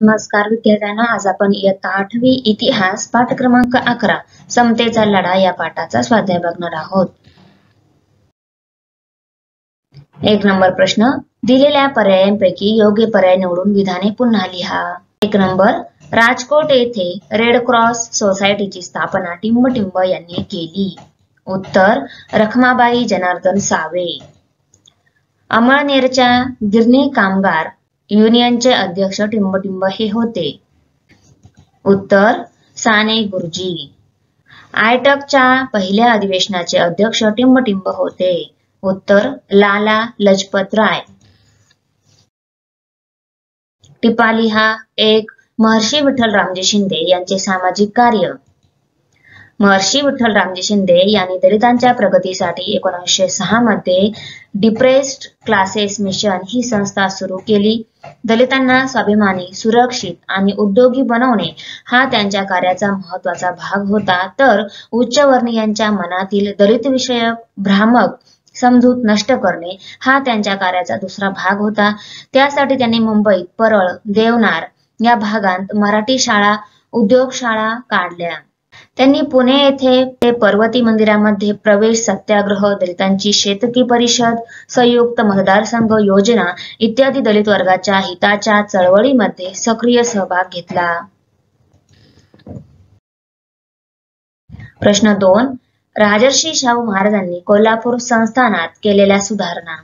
नमस्कार विद्यार्थ्यांना आज आपण इयत्ता आठवी इतिहास पाठ क्रमांक अकरा समतेचा लढा या पाठाचा स्वाध्याय बघणार आहोत. एक नंबर प्रश्न दिलेल्या पर्यायांपैकी योग्य पर्याय निवडून विधाने पुन्हा लिहा. एक नंबर राजकोट येथे रेड क्रॉस सोसायटीची स्थापना टिंबटिंब यांनी केली. उत्तर रखमाबाई जनार्दन सावे. अमळनेरच्या गिरणी कामगार युनियनचे अध्यक्ष टिंबटिंब हे होते. उत्तर साने गुरुजी. आयटकच्या पहिल्या अधिवेशनाचे अध्यक्ष टिंबटिंब होते. उत्तर लाला लजपत राय. टिपाली हा एक महर्षी विठ्ठल रामजी शिंदे यांचे सामाजिक कार्य. महर्षी विठ्ठल रामजी शिंदे यांनी दलितांच्या प्रगतीसाठी एकोणीसशे सहा मध्ये डिप्रेस्ड क्लासेस मिशन ही संस्था सुरू केली. दलितांना स्वाभिमानी सुरक्षित आणि उद्योगी बनवणे हा त्यांच्या कार्याचा महत्त्वाचा भाग होता. तर उच्चवर्णीयांच्या मनातील दलित विषयक भ्रामक समजूत नष्ट करणे हा त्यांच्या कार्याचा दुसरा भाग होता. त्यासाठी त्यांनी मुंबईत परळ देवनार या भागांत मराठी शाळा उद्योगशाळा काढल्या. त्यांनी पुणे येथे ते पर्वती मंदिरामध्ये प्रवेश सत्याग्रह दलितांची शेतकी परिषद संयुक्त मतदारसंघ योजना इत्यादी दलित वर्गाच्या हिताच्या चळवळीमध्ये सक्रिय सहभाग घेतला. प्रश्न दोन. राजर्षी शाहू महाराजांनी कोल्हापूर संस्थानात केलेल्या सुधारणा.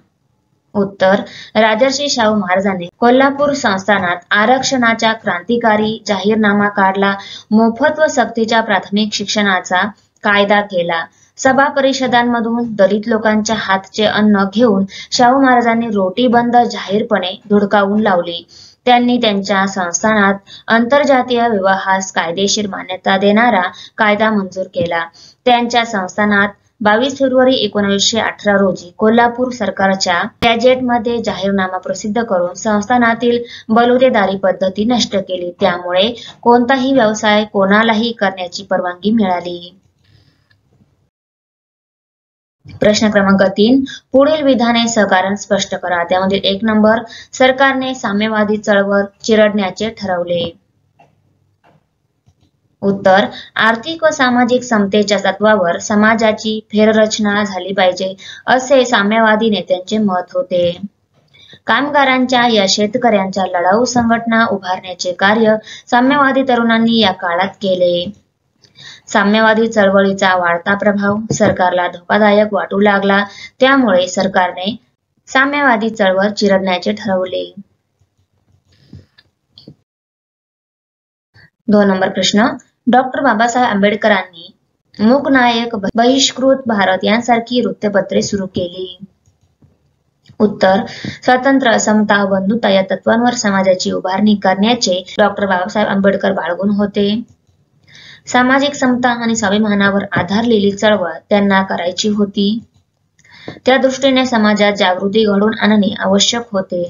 उत्तर राजर्षी शाहू महाराजांनी कोल्हापूर संस्थानात आरक्षणाच्या क्रांतिकारी जाहीरनामा काढला. मोफत व सक्तीच्या प्राथमिक शिक्षणाचा कायदा केला. सभा परिषदांमधून दलित लोकांच्या हातचे अन्न घेऊन शाहू महाराजांनी रोटी बंद जाहीरपणे धुडकावून लावली. त्यांनी त्यांच्या संस्थानात आंतरजातीय विवाहास कायदेशीर मान्यता देणारा कायदा मंजूर केला. त्यांच्या संस्थानात बावीस फेब्रुवारी एकोणीसशे अठरा रोजी कोल्हापूर सरकारच्या गॅजेटमध्ये जाहीरनामा प्रसिद्ध करून संस्थानातील बलुतेदारी पद्धती नष्ट केली. त्यामुळे कोणताही व्यवसाय कोणालाही करण्याची परवानगी मिळाली. प्रश्न क्रमांक तीन पुढील विधाने सहकारण स्पष्ट करा. त्यामध्ये एक नंबर सरकारने साम्यवादी चळवळ चिरडण्याचे ठरवले. उत्तर आर्थिक व सामाजिक समतेच्या तत्वावर समाजाची फेररचना झाली पाहिजे असे साम्यवादी नेत्यांचे मत होते. कामगारांच्या या शेतकऱ्यांच्या लढाऊ संघटना उभारण्याचे कार्य साम्यवादी तरुणांनी या काळात केले. साम्यवादी चळवळीचा वाढता प्रभाव सरकारला धोकादायक वाटू लागला त्यामुळे सरकारने साम्यवादी चळवळ चिरडण्याचे ठरवले. दोन नंबर प्रश्न डॉक्टर बाबासाहेब आंबेडकरांनी मूकनायक बहिष्कृत भारत यांसारखी वृत्तपत्रे सुरू केली. उत्तर स्वतंत्र समता बंधुता या तत्वांवर समाजाची उभारणी करण्याचे डॉक्टर बाबासाहेब आंबेडकर बाळगून होते. सामाजिक समता आणि स्वाभिमानावर आधारलेली चळवळ त्यांना करायची होती. त्या दृष्टीने समाजात जागृती घडवून आणणे आवश्यक होते.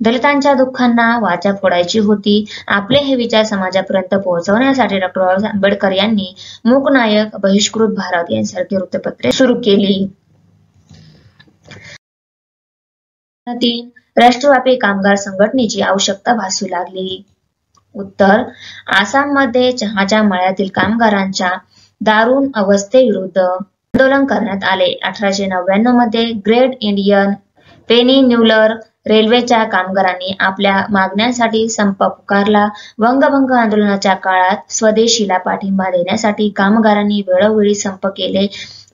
दलितांच्या दुःखांना वाचा फोडायची होती. आपले हे विचार समाजापर्यंत पोहोचवण्यासाठी डॉक्टर बाबासाहेब आंबेडकर यांनी मूकनायक बहिष्कृत भारत यांसारखी वृत्तपत्रे सुरू केली. तीन राष्ट्रव्यापी कामगार संघटनेची आवश्यकता भासू लागली. उत्तर आसाममध्ये चहाच्या मळ्यातील कामगारांच्या दारुण अवस्थेविरुद्ध आंदोलन करण्यात आले. अठराशे नव्याण्णवमध्ये ग्रेट इंडियन पेनी न्यूलर रेल्वेच्या कामगारांनी आपल्या मागण्यांसाठी संप पुकारला. वंगभंग आंदोलनाच्या काळात स्वदेशीला पाठिंबा देण्यासाठी कामगारांनी वेळोवेळी संप केले.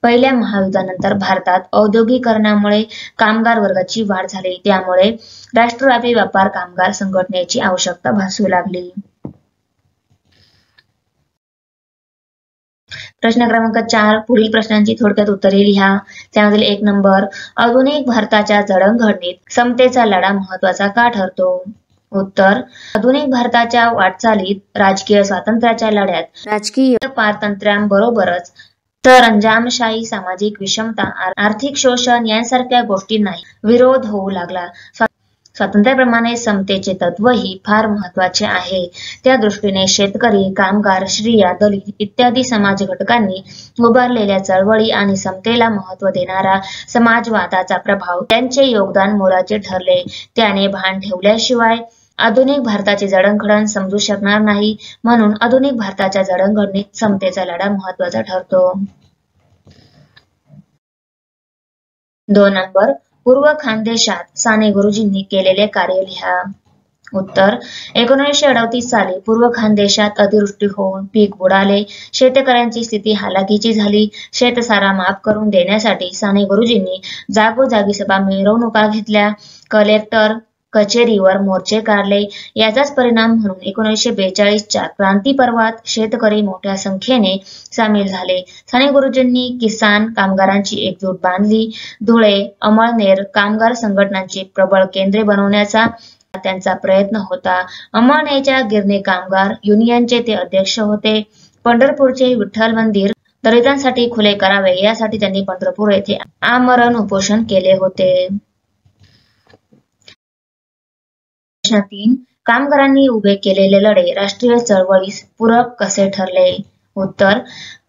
पहिल्या महायुद्धानंतर भारतात औद्योगिकरणामुळे कामगार वर्गाची वाढ झाली. त्यामुळे राष्ट्रव्यापी व्यापार कामगार संघटनेची आवश्यकता भासू लागली. प्रश्न क्रमांक चार पुढील प्रश्नांची थोडक्यात उत्तरे लिहा. त्यामधील एक नंबर आधुनिक भारताच्या जडणघडणीत समतेचा लढा महत्त्वाचा का ठरतो? उत्तर आधुनिक भारताच्या वाटचालीत राजकीय स्वातंत्र्याच्या लढ्यात राजकीय पारतंत्र्यांबरोबरच तर अंजामशाही सामाजिक विषमता आर्थिक शोषण यांसारख्या गोष्टींनाही विरोध होऊ लागला. स्वातंत्र्याप्रमाणे समतेचे तत्वही फार महत्त्वाचे आहे. त्या दृष्टीने शेतकरी कामगार स्त्रिया दलित इत्यादी समाज घटकांनी उभारलेल्या चळवळी आणि समतेला महत्त्व देणारा समाजवादाचा प्रभाव त्यांचे योगदान मोलाचे ठरले. त्याने भान ठेवल्याशिवाय आधुनिक भारताचे जडणघडण समजू शकणार नाही म्हणून आधुनिक भारताच्या जडणघडणीत समतेचा लढा महत्त्वाचा ठरतो. दोन नंबर पूर्व खानदेशात साने गुरुजींनी केलेले कार्य लिहा. उत्तर एकोणीसशे अडतीस साली पूर्व खानदेशात अतिवृष्टी होऊन पीक बुडाले. शेतकऱ्यांची स्थिती हालाकीची झाली. शेतसारा माफ करून देण्यासाठी साने गुरुजींनी जागोजागी सभा मिरवणुका घेतल्या. कलेक्टर कचेरीवर मोर्चे काढले. याचाच परिणाम म्हणून एकोणीसशे बेचाळीसच्या क्रांती पर्वात शेतकरी मोठ्या संख्येने सामील झाले. साने गुरुजींनी किसान कामगारांची एकजूट बांधली. धुळे अमळनेर कामगार संघटनांची प्रबळ केंद्रे बनवण्याचा त्यांचा प्रयत्न होता. अमळनेरच्या गिरणी कामगार युनियनचे ते अध्यक्ष होते. पंढरपूरचे विठ्ठल मंदिर दलितांसाठी खुले करावे यासाठी त्यांनी पंढरपूर येथे आमरण उपोषण केले होते. देशातील कामगारांनी उभे केलेले लढे राष्ट्रीय चळवळीस पूरक कसे ठरले? उत्तर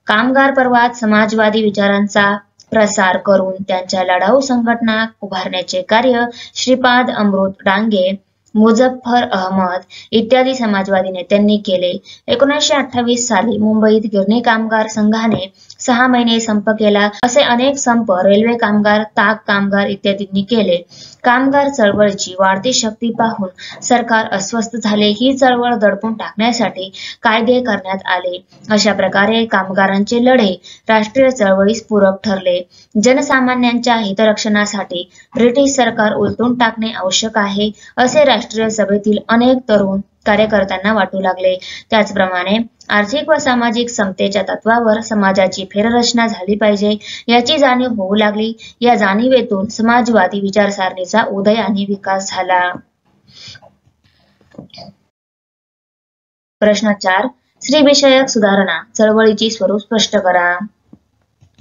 कामगार पर्वात समाजवादी विचारांचा प्रसार करून त्यांच्या लढाऊ संघटना उभारण्याचे कार्य श्रीपाद अमृत डांगे मुझफ्फर अहमद इत्यादी समाजवादी नेत्यांनी केले. एकोणीसशे अठ्ठावीस साली मुंबईत गिरणी कामगार संघाने सहा महिने संप केला. असे अनेक संप रेल्वे कामगार ताक कामगार इत्यादींनी केले. कामगार चळवळीची वाढती शक्ती पाहून सरकार अस्वस्थ झाले. ही चळवळ दडपून टाकण्यासाठी कायदे करण्यात आले. अशा प्रकारे कामगारांचे लढे राष्ट्रीय चळवळीस पूरक ठरले. जनसामान्यांच्या हितरक्षणासाठी ब्रिटिश सरकार उलटून टाकणे आवश्यक आहे असे राष्ट्रीय सभेतील अनेक तरुण कार्यकर्त्यांना वाटू लागले. त्याचप्रमाणे आर्थिक व सामाजिक समतेच्या तत्वावर समाजाची फेररचना झाली पाहिजे याची जाणीव होऊ लागली. या जाणीवेतून समाजवादी विचारसरणीचा उदय आणि विकास झाला. प्रश्न चार स्त्री विषयक सुधारणा चळवळीची स्वरूप स्पष्ट करा.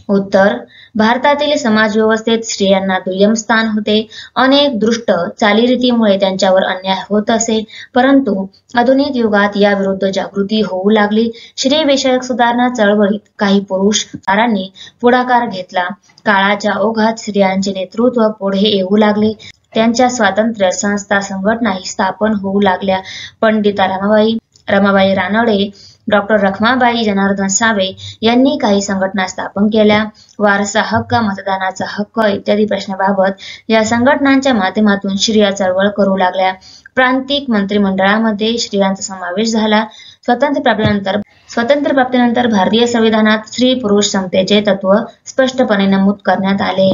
उत्तर भारतातील समाज व्यवस्थेत स्त्रियांना दुय्यम स्थान होते. अनेक दृष्ट चालीरीतीमुळे त्यांच्यावर अन्याय होत असे. परंतु आधुनिक युगात या विरुद्ध जागृती होऊ लागली. स्त्रीविषयक विषयक सुधारणा चळवळीत काही पुरुषकारांनी पुढाकार घेतला. काळाच्या ओघात स्त्रियांचे नेतृत्व पुढे येऊ लागले. त्यांच्या स्वातंत्र्य संस्था संघटनाही स्थापन होऊ लागल्या. पंडिता रमाबाई रमाबाई रानडे डॉक्टर रखमाबाई जनार्दन सावे यांनी काही संघटना स्थापन केल्या. वारसा हक्क मतदानाचा हक्क इत्यादी प्रश्नाबाबत या संघटनांच्या माध्यमातून स्त्रिया चळवळ करू लागल्या. प्रांतिक मंत्रिमंडळामध्ये स्त्रियांचा समावेश झाला. स्वतंत्र प्राप्तीनंतर स्वतंत्र प्राप्तीनंतर भारतीय संविधानात स्त्री पुरुष समतेचे तत्व स्पष्टपणे नमूद करण्यात आले.